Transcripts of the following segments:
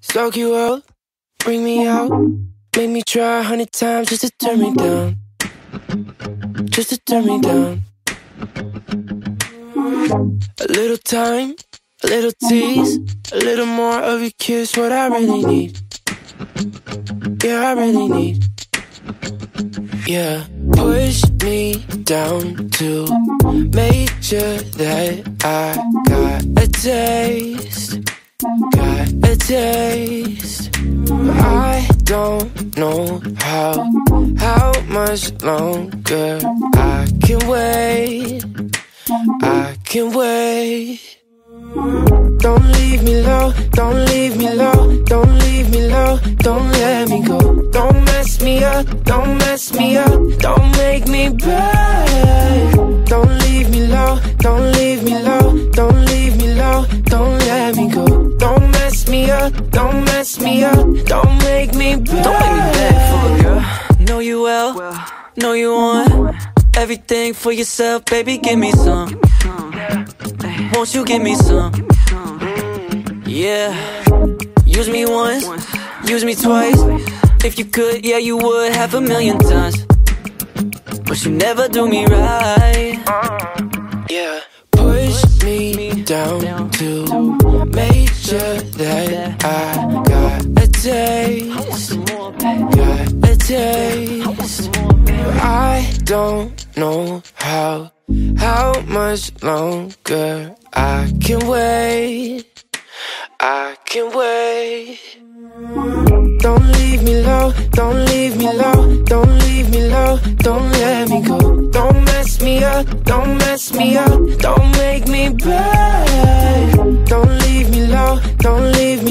Soak you up, bring me out. Make me try a hundred times just to turn me down. Just to turn me down. A little time, a little tease, a little more of your kiss, what I really need. Yeah, I really need. Yeah, push me down to make sure that I got a taste. Got taste. I don't know how, how much longer I can wait. I can wait. Don't leave me low, don't leave me low, don't leave me low, don't let me go. Don't mess me up, don't mess me up, don't make me bad. Up, don't mess me up, don't make me bad. Don't make me beg for girl. Know you well, know you want everything for yourself, baby. Give me some. Won't you give me some? Yeah. Use me once, use me twice. If you could, yeah, you would half a million times. But you never do me right. Don't know how, how much longer I can wait. I can wait. Don't leave me low, don't leave me low, don't leave me low, don't let me go. Don't mess me up, don't mess me up, don't make me bad. Don't leave me low, don't leave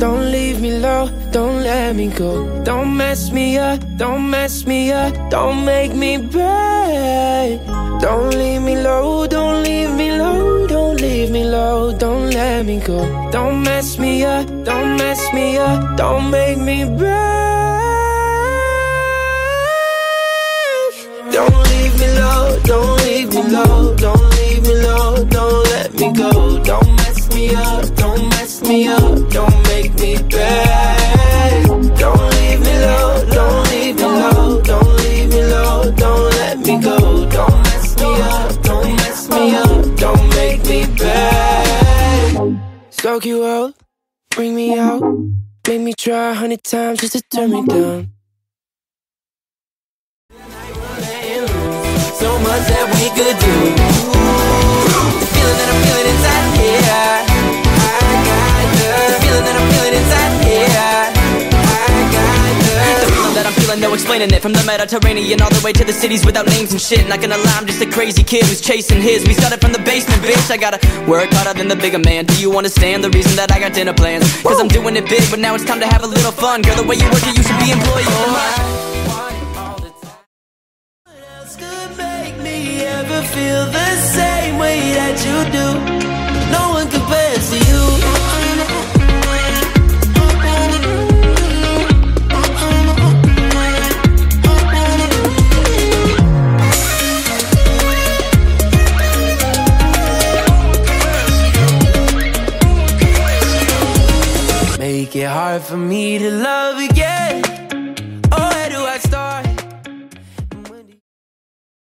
don't leave me low, don't let me go. Don't mess me up, don't mess me up, don't make me break. Don't leave me low, don't leave me low, don't leave me low, don't let me go. Don't mess me up, don't mess me up, don't make me bad. Soak you up, bring me out, make me try a hundred times just to turn me down. So much that we could do. Explaining it. From the Mediterranean all the way to the cities without names and shit. Not gonna lie, I'm just a crazy kid who's chasing his. We started from the basement, bitch. I gotta work harder than the bigger man. Do you understand the reason that I got dinner plans? Cause I'm doing it big, but now it's time to have a little fun. Girl, the way you work it, you should be employed. Feel the same way that you do? make it hard for me to love again. Oh, where do I start?